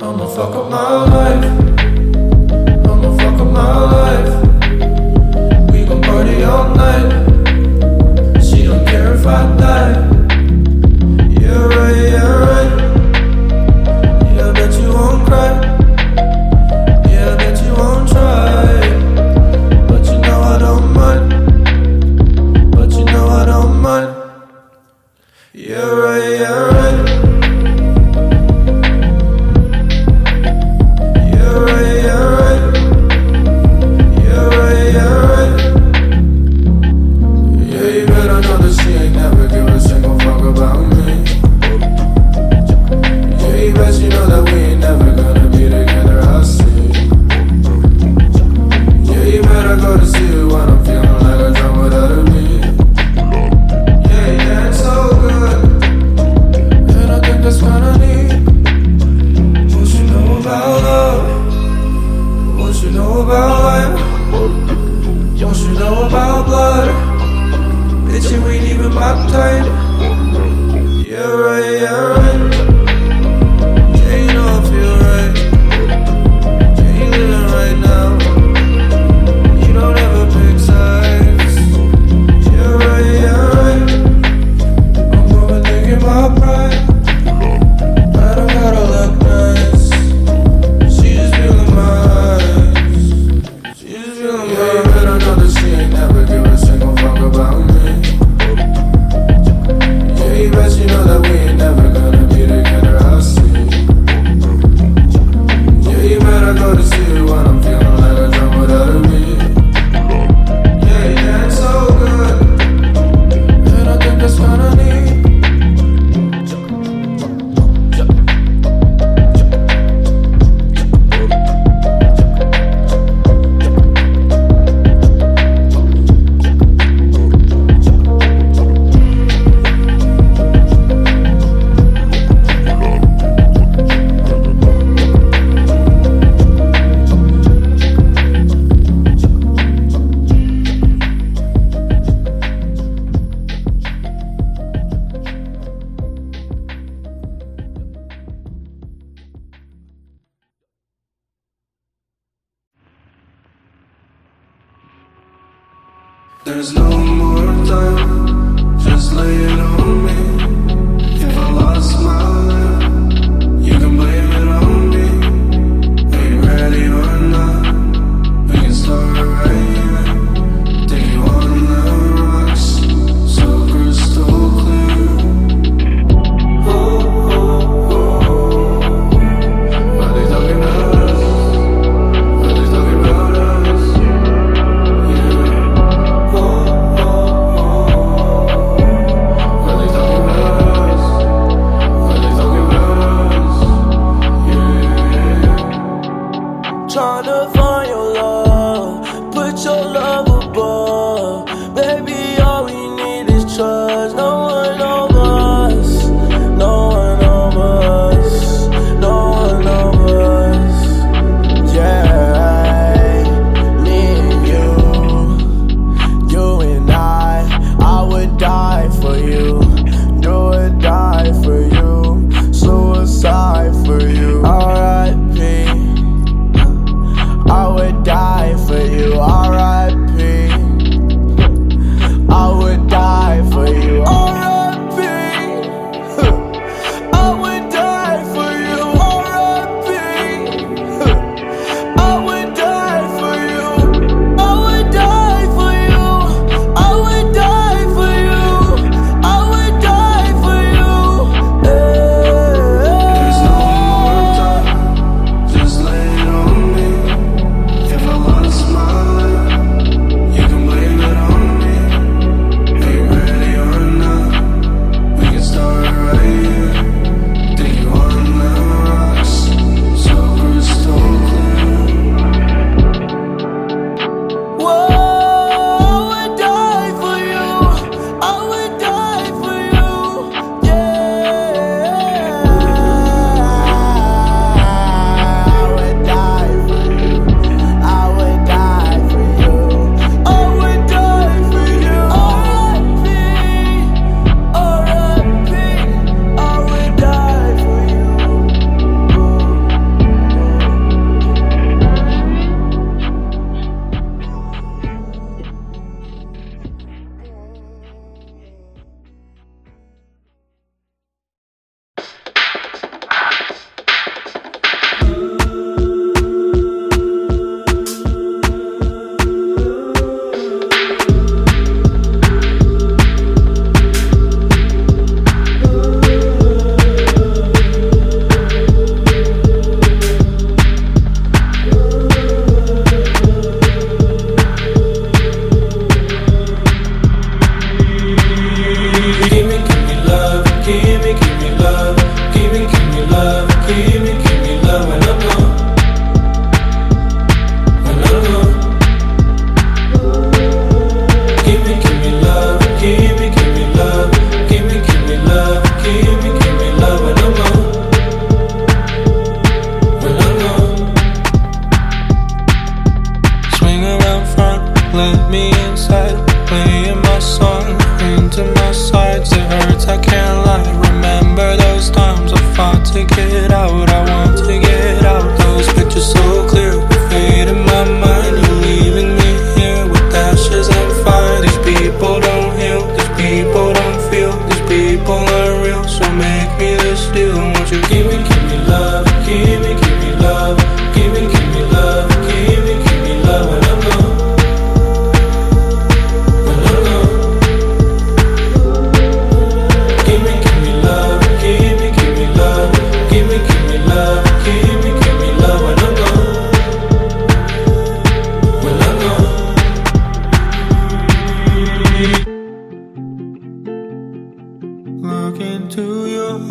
I'ma fuck with my trying to find your love. Put your love above.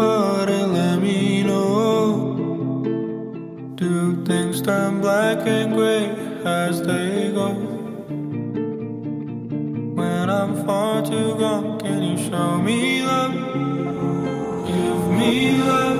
Heart and let me know. Do things turn black and gray as they go? When I'm far too gone, can you show me love? Give me love.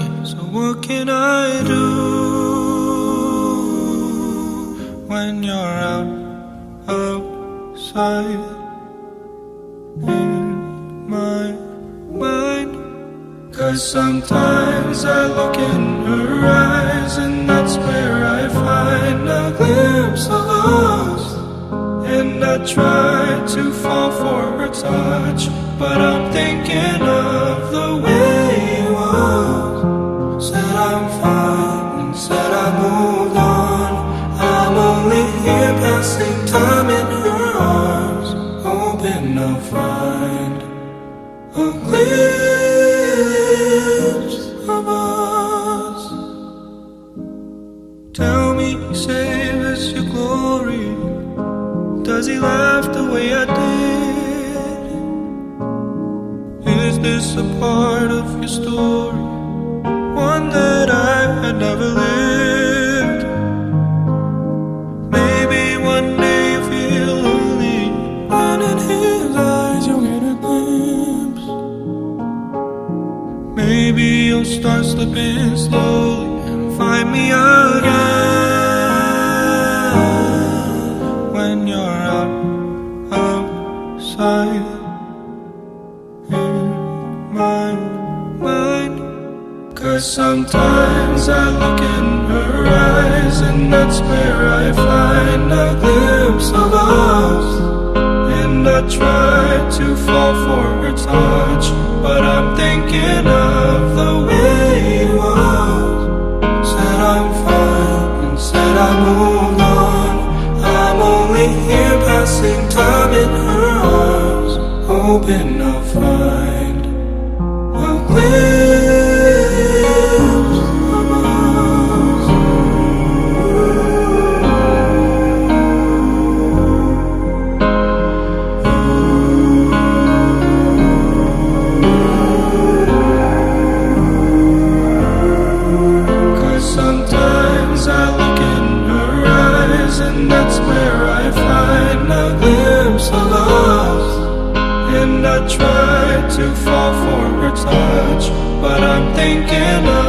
what can I do when you're out outside in my mind? Cause sometimes I look in her eyes, and that's where I find a glimpse of us. And I try to fall for her touch, but I'm thinking part of your story? One that I had never lived. Maybe one day you feel lonely, and in his eyes you'll get a glimpse. Maybe you'll start slipping slowly and find me again Sometimes I look in her eyes And that's where I find a glimpse of us. And I try to fall for her touch But I'm thinking of the way it was. Said I'm fine and said I moved on. I'm only here passing time in her arms Hoping I'll find try to fall for her touch, but I'm thinking of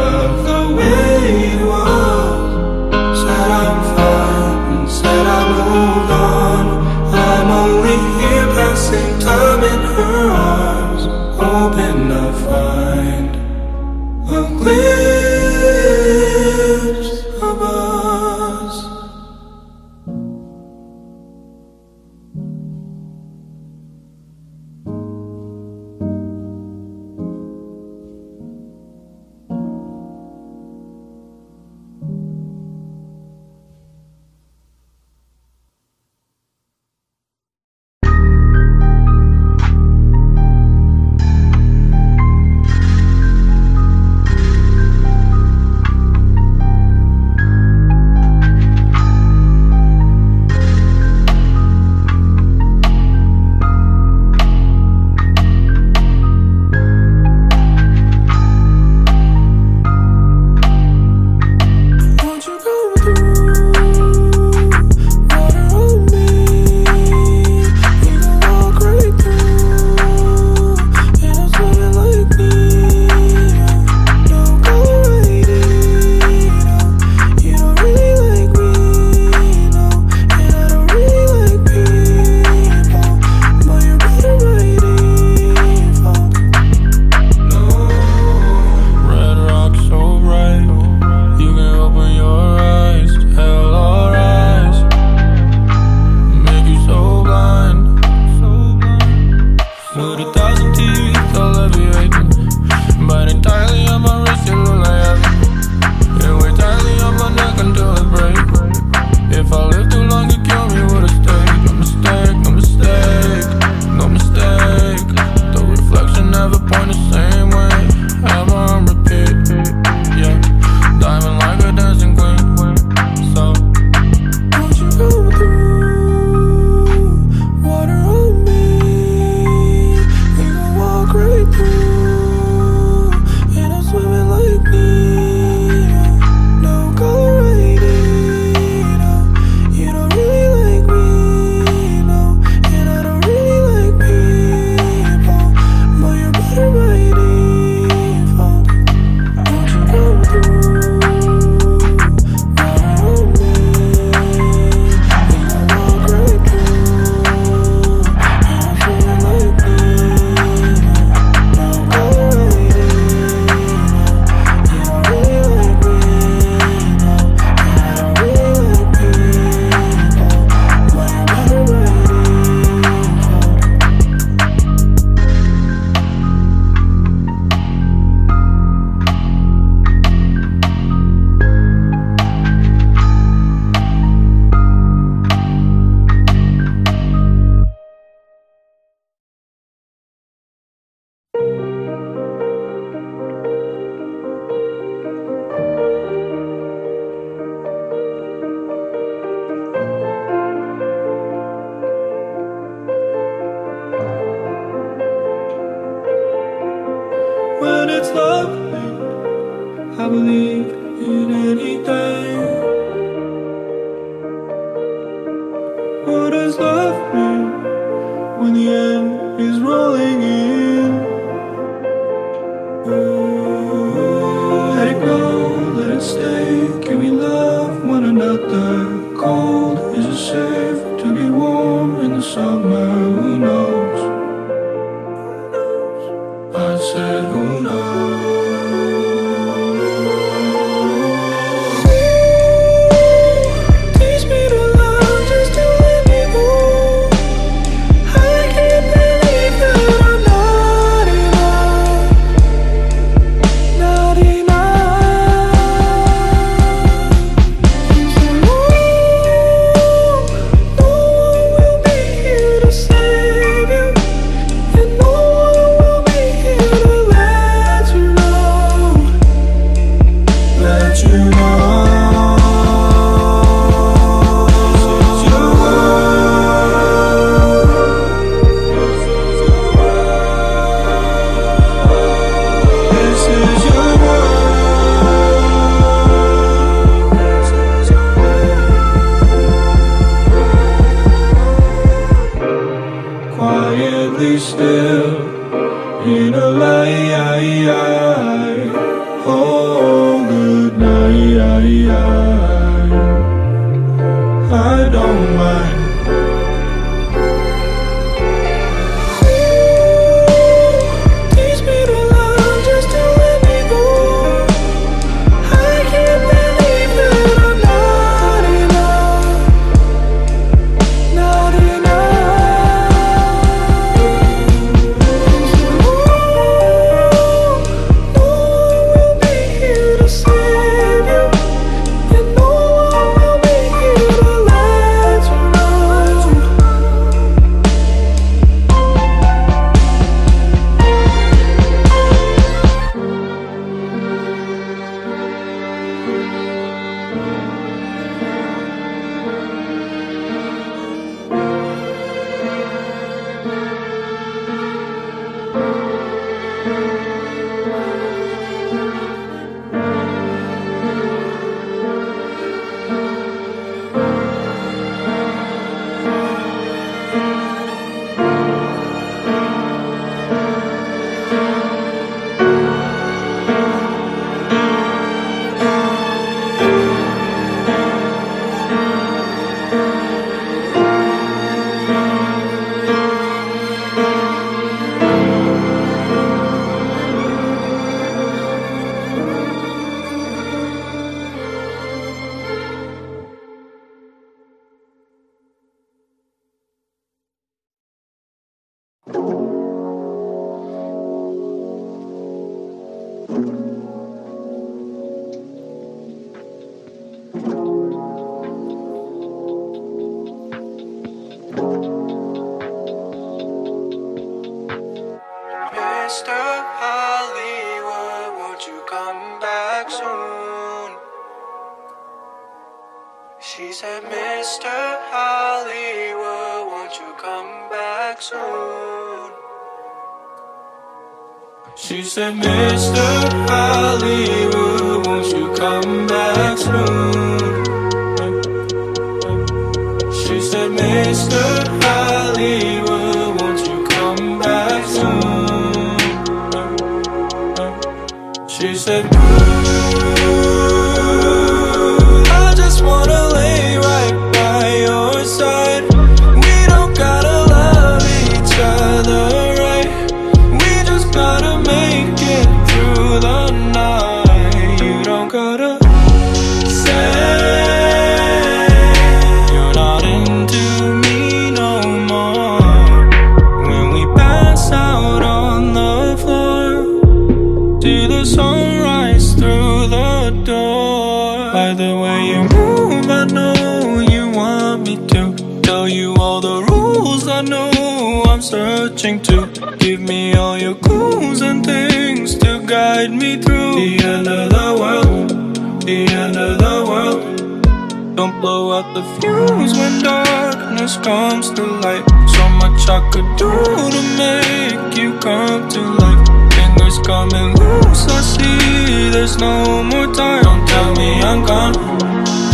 But out the fuse when darkness comes to light So much I could do to make you come to life Fingers coming loose, I see there's no more time Don't tell me I'm gone,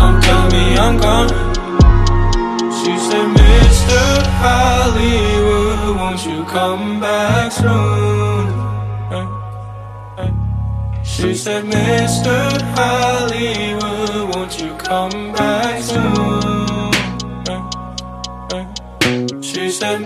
don't tell me I'm gone She said, Mr. Hollywood, won't you come back soon? She said, Mr. Hollywood, won't you come back soon? She said,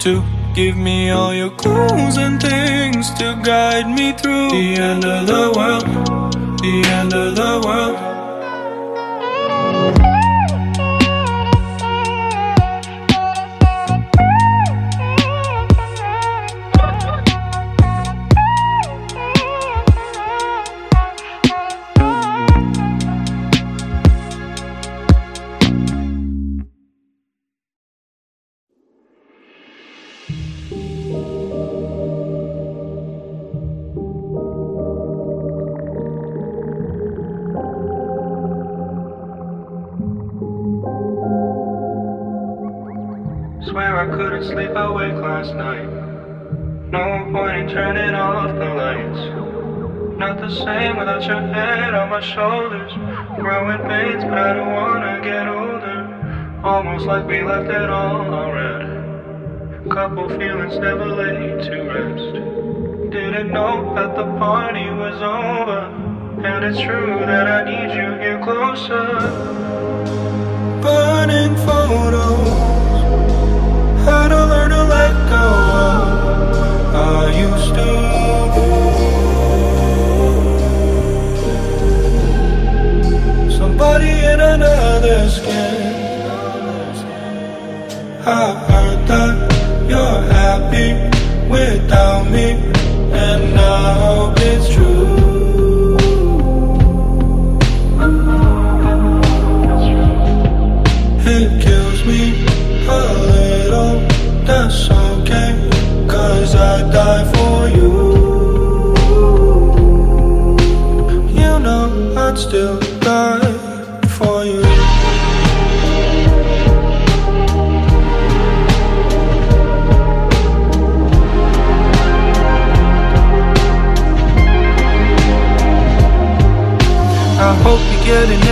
to Give me all your clues and things to guide me through. The end of the world, the end of the world. never late.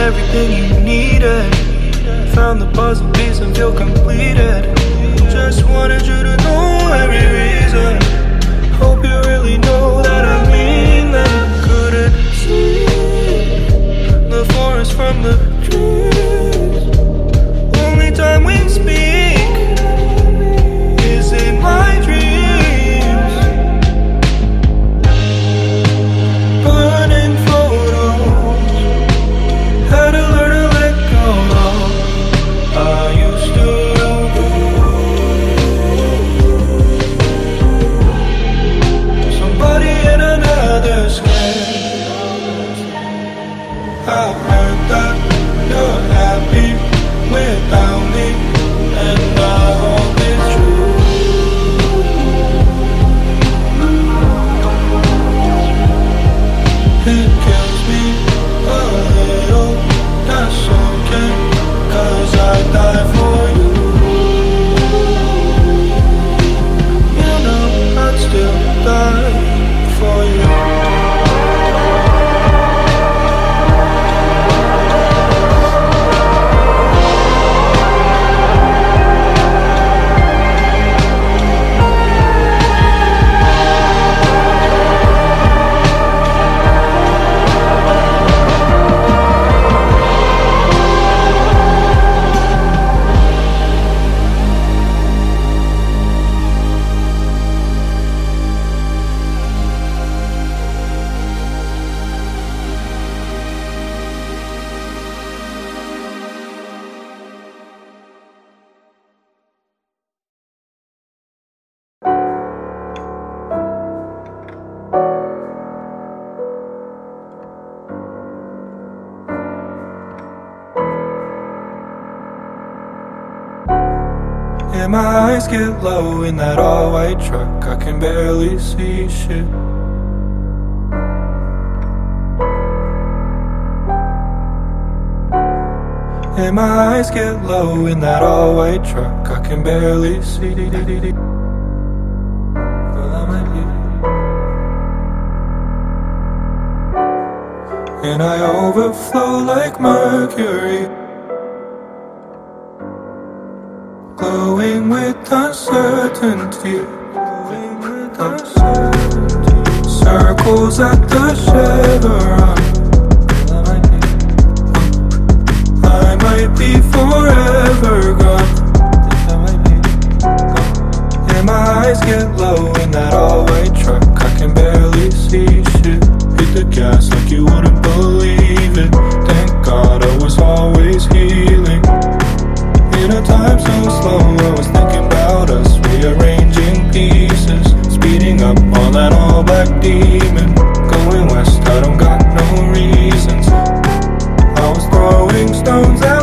everything you needed. Found the puzzle piece and feel completed. Just wanted you to know And my eyes get low in that all white truck. I can barely see shit. And my eyes get low in that all white truck. I can barely see. And I overflow like mercury. With uncertainty. Circles at the chevron. I might be. Forever gone. And my eyes get low in that all white truck. I can barely see shit. Hit the gas like you wouldn't believe it. Thank God I was always healing. In a time so slow, I was on that all black demon. Going west, I don't got no reasons. I was throwing stones at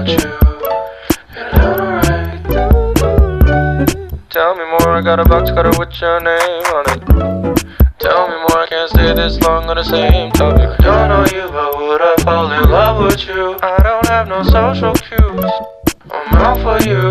about you. Tell me more, I got a box cutter with your name on it. Tell me more, I can't stay this long on the same topic. I don't know you, but would I fall in love with you? I don't have no social cues. I'm out for you.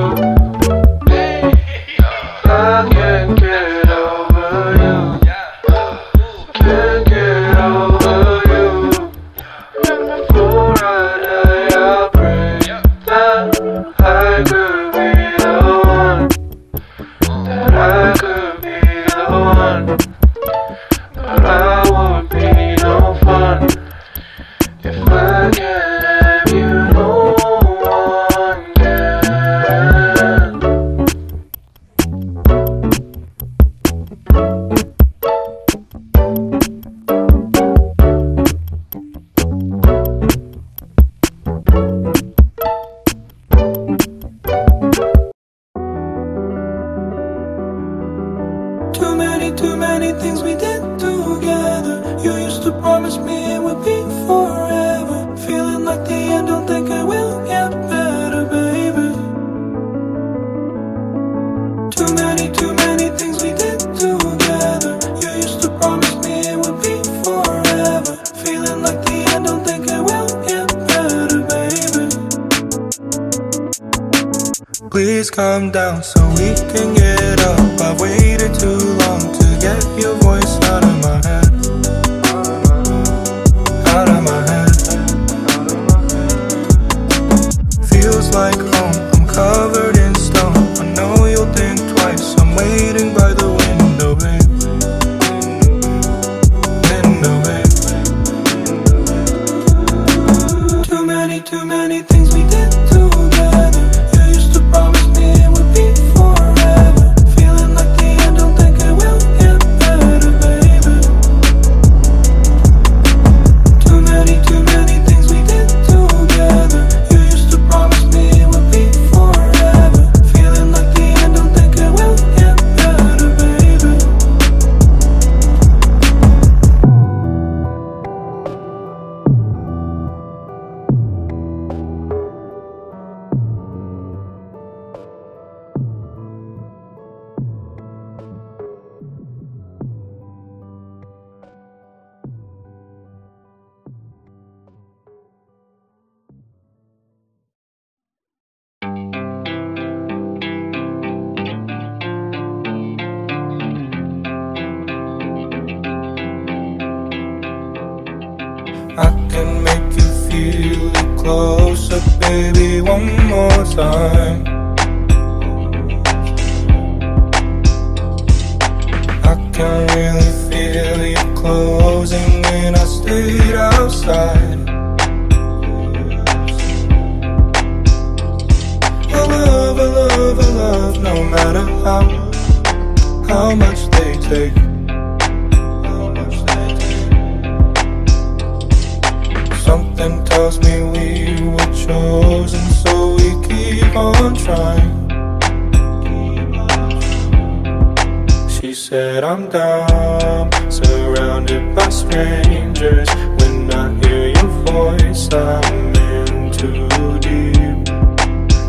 Strangers. When I hear your voice, I'm in too deep,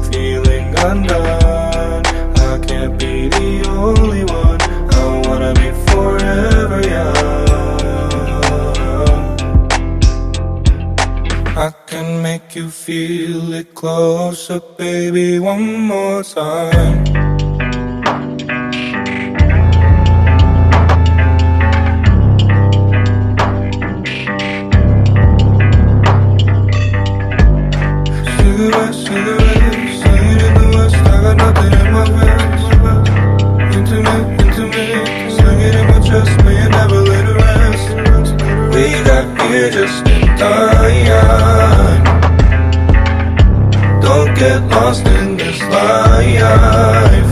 feeling undone. I can't be the only one. I wanna be forever young. I can make you feel it closer, baby, one more time. Just in time. Don't get lost in this life.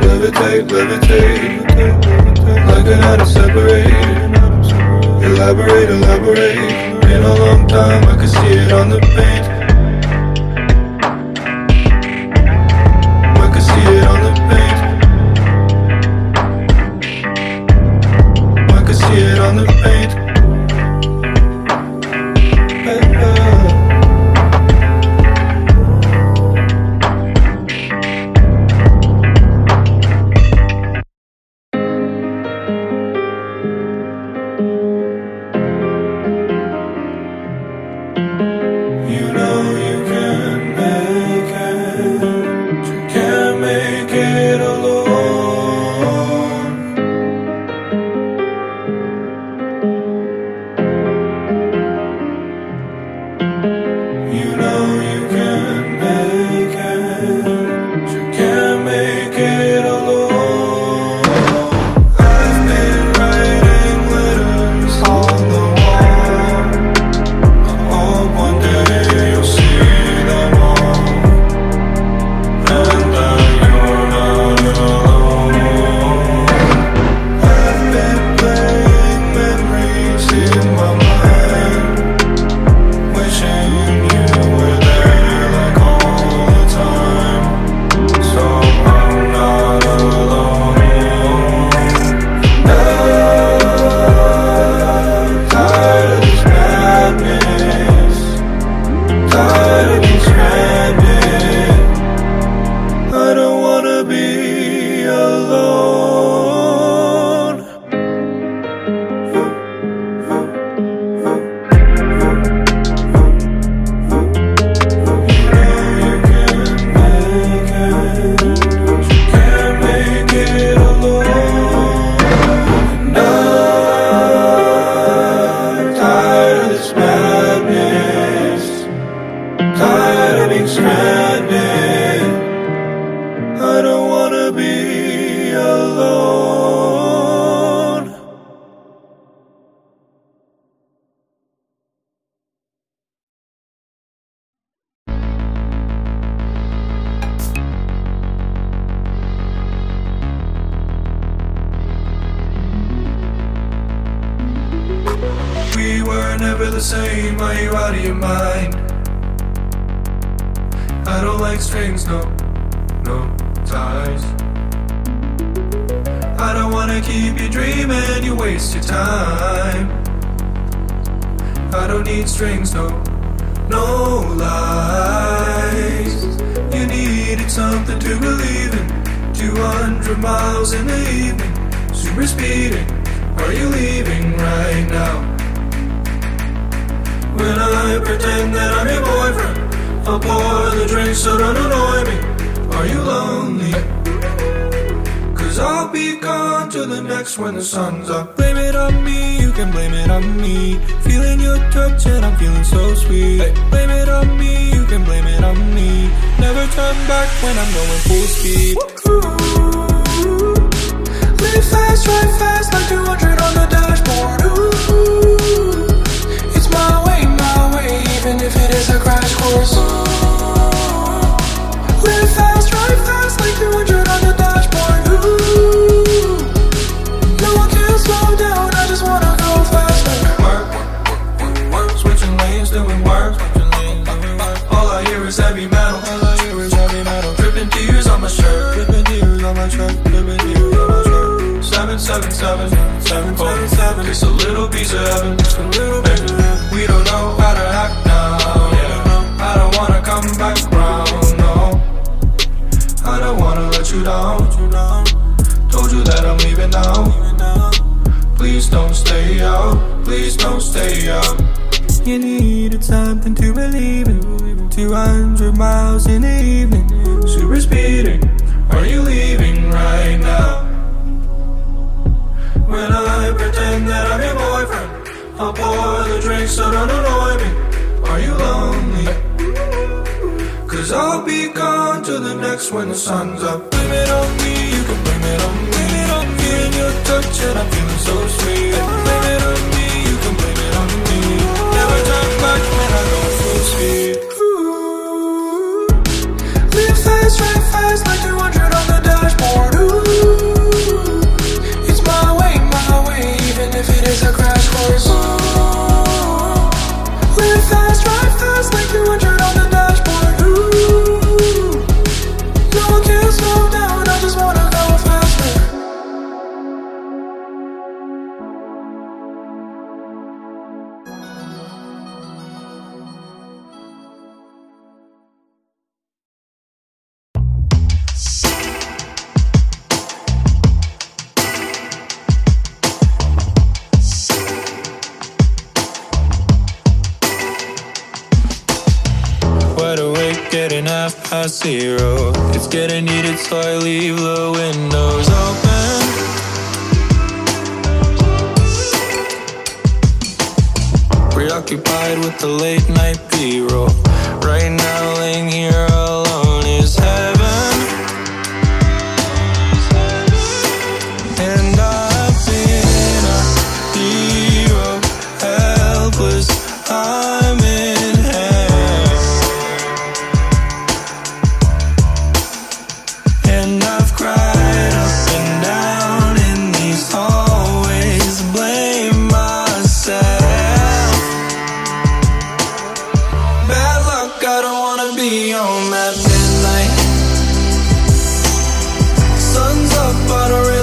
Levitate, levitate, like an atom separated. Elaborate, elaborate. Been a long time, I can see it on the paint. Keep you dreaming, you waste your time. I don't need strings, no, no lies. You needed something to believe in. 200 miles in the evening, super speeding. Are you leaving right now? When I pretend that I'm your boyfriend, I'll pour the drink so don't annoy me. Are you lonely? Cause I'll be gone till the next when the sun's up. Blame it on me, you can blame it on me. Feeling your touch and I'm feeling so sweet. Blame it on me, you can blame it on me. Never turn back when I'm going full speed. Ooh, Live fast, drive fast, like 200 on the dashboard. Ooh, it's my way, my way, even if it is a crash course. Live on my shirt. Dripping my shirt. Seven, seven, seven, seven, seven, seven. It's a little piece of heaven. It's a little bit. We don't know how to act now. Yeah. I don't wanna come back round. No. I don't wanna let you down. Told you that I'm leaving now. Please don't stay out. Please don't stay out. You needed something to believe in. 200 miles in the evening. Super speeding. Are you leaving right now? When I pretend that I'm your boyfriend, I'll pour the drink so don't annoy me. Are you lonely? Cause I'll be gone to the next when the sun's up. Blame it on me, you can blame it on me. Blame it on and your touch, and I'm feeling so sweet. A zero. It's getting heated, so I leave the windows open. Preoccupied with the late night B-roll. Be home at midnight. Sun's up, I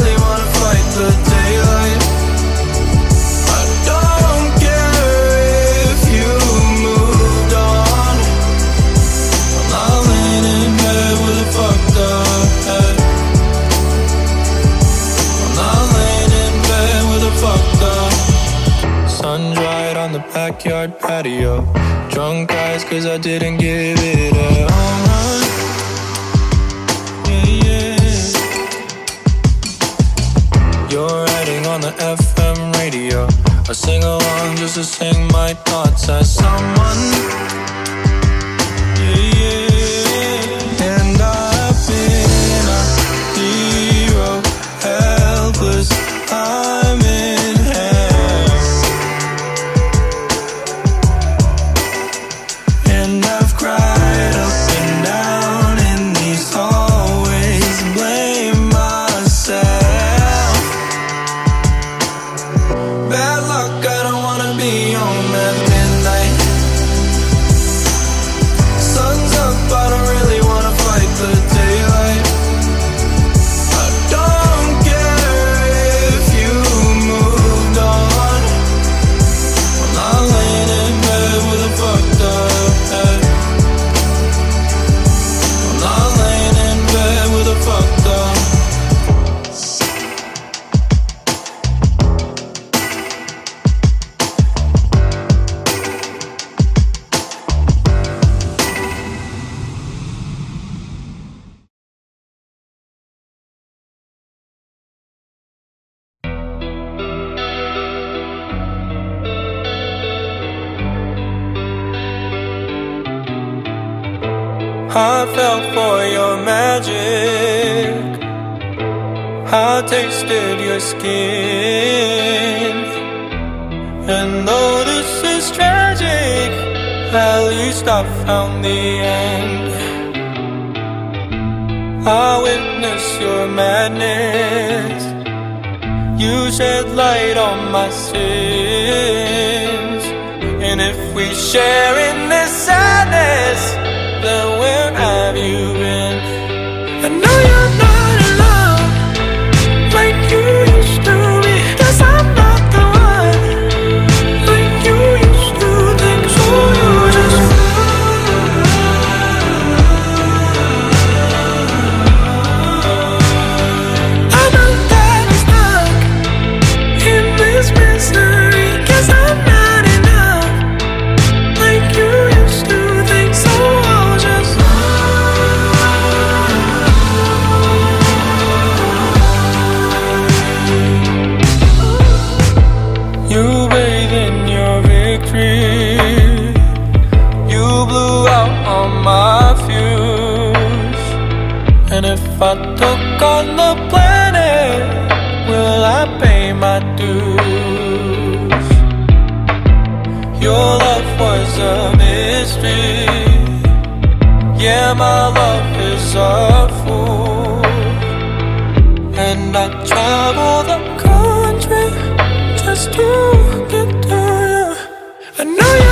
patio. Drunk eyes cause I didn't give it a home run. Yeah, yeah. You're writing on the FM radio. I sing along just to sing my thoughts as someone. I fell for your magic. I tasted your skin. And though this is tragic, at least I found the end. I witnessed your madness. You shed light on my sins. And if we share in this sadness, wonder where have you. know you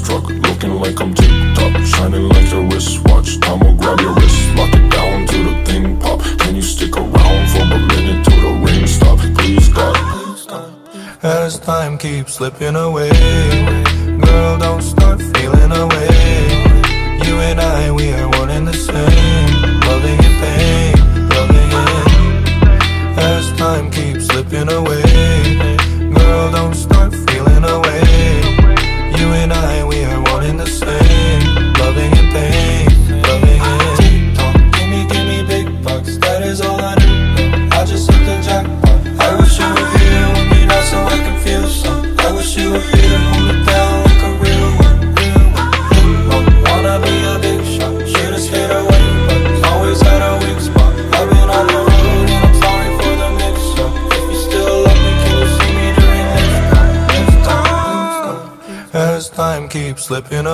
box looking like I'm tick tock, shining like your wristwatch. Time will grab your wrist, lock it down to the thing pop. Can you stick around for a minute till the ring stop? Please God. As time keeps slipping away, girl, don't start feeling away. You and I, we are one in the same. slipping